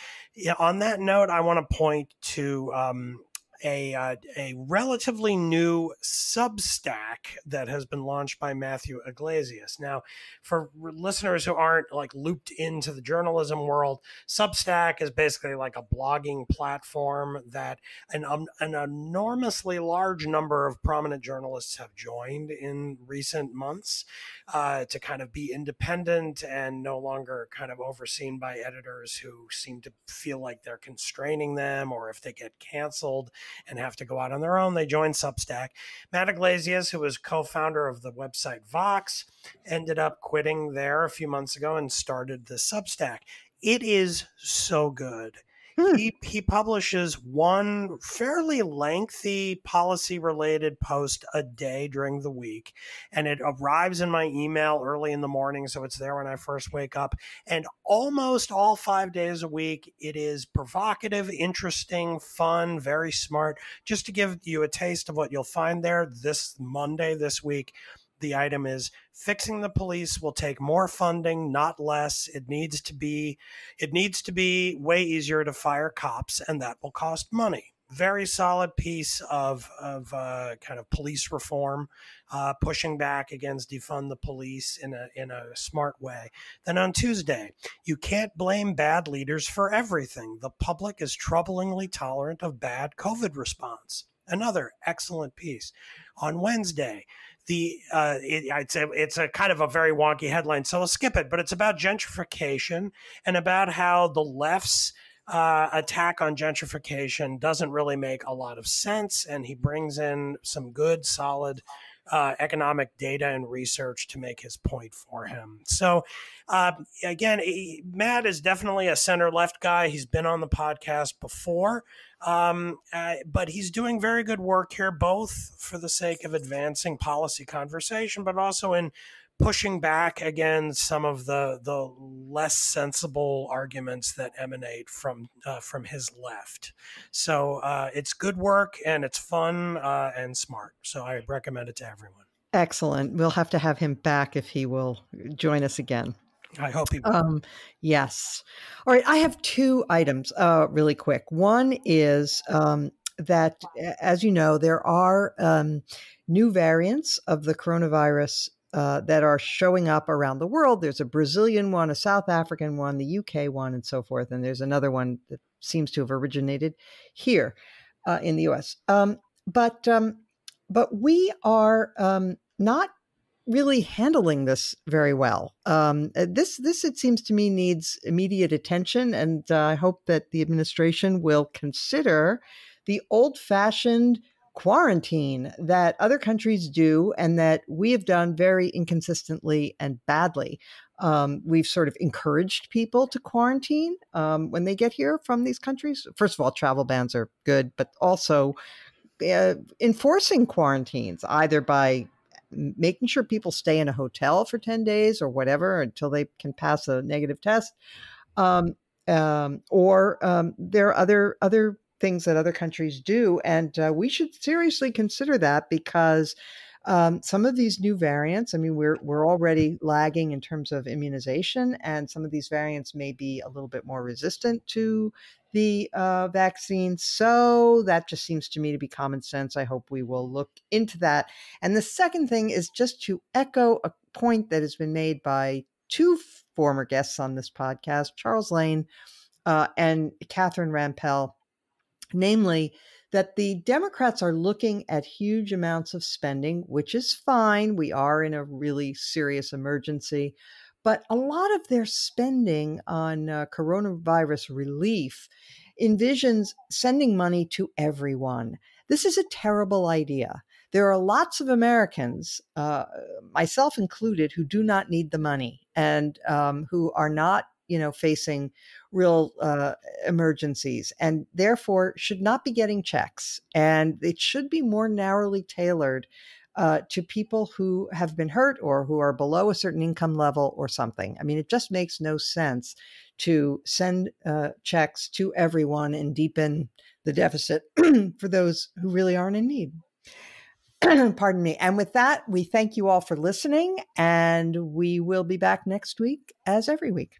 Speaker 3: on that note, I want to point to um, a uh, a relatively new Substack that has been launched by Matthew Yglesias. Now, for listeners who aren't like looped into the journalism world, Substack is basically like a blogging platform that an um, an enormously large number of prominent journalists have joined in recent months uh, to kind of be independent and no longer kind of overseen by editors who seem to feel like they're constraining them or if they get canceled and have to go out on their own, they join Substack. Matt Yglesias, who was co founder of the website Vox, ended up quitting there a few months ago and started the Substack. It is so good. Hmm. He, he publishes one fairly lengthy policy related post a day during the week, and it arrives in my email early in the morning. So it's there when I first wake up. And almost all five days a week, it is provocative, interesting, fun, very smart. Just to give you a taste of what you'll find there this Monday, this week the item is fixing the police will take more funding, not less. It needs to be it needs to be way easier to fire cops, and that will cost money. Very solid piece of of uh, kind of police reform, uh, pushing back against defund the police in a in a smart way. Then on Tuesday, you can't blame bad leaders for everything. The public is troublingly tolerant of bad COVID response. Another excellent piece. On Wednesday, the uh, it, I'd say it's a kind of a very wonky headline, so I'll skip it. But it's about gentrification and about how the left's uh, attack on gentrification doesn't really make a lot of sense, and he brings in some good, solid. Uh, economic data and research to make his point for him. So, uh, again, he, Matt is definitely a center left guy. He's been on the podcast before. Um, uh, but he's doing very good work here, both for the sake of advancing policy conversation, but also in pushing back against some of the the less sensible arguments that emanate from uh, from his left. So uh, it's good work and it's fun uh, and smart. So I recommend it to everyone.
Speaker 1: Excellent. We'll have to have him back if he will join us again.
Speaker 3: I hope he will.
Speaker 1: Um, yes. All right. I have two items uh, really quick. One is um, that, as you know, there are um, new variants of the coronavirus uh, that are showing up around the world. There's a Brazilian one, a South African one, the UK one, and so forth. And there's another one that seems to have originated here uh, in the US. Um, but um, but we are um, not really handling this very well. Um, uh, this this it seems to me needs immediate attention, and uh, I hope that the administration will consider the old fashioned quarantine that other countries do and that we have done very inconsistently and badly. Um, we've sort of encouraged people to quarantine um, when they get here from these countries. First of all, travel bans are good, but also uh, enforcing quarantines either by making sure people stay in a hotel for 10 days or whatever until they can pass a negative test um, um, or um, there are other other things that other countries do and uh, we should seriously consider that because um, some of these new variants, I mean, we're we're already lagging in terms of immunization, and some of these variants may be a little bit more resistant to the uh, vaccine. So that just seems to me to be common sense. I hope we will look into that. And the second thing is just to echo a point that has been made by two former guests on this podcast, Charles Lane uh, and Catherine Rampell, namely that the Democrats are looking at huge amounts of spending, which is fine. We are in a really serious emergency. But a lot of their spending on uh, coronavirus relief envisions sending money to everyone. This is a terrible idea. There are lots of Americans, uh, myself included, who do not need the money and um, who are not you know facing real uh, emergencies and therefore should not be getting checks and it should be more narrowly tailored uh, to people who have been hurt or who are below a certain income level or something. I mean, it just makes no sense to send uh, checks to everyone and deepen the deficit for those who really aren't in need. Pardon me. And with that, we thank you all for listening, and we will be back next week as every week.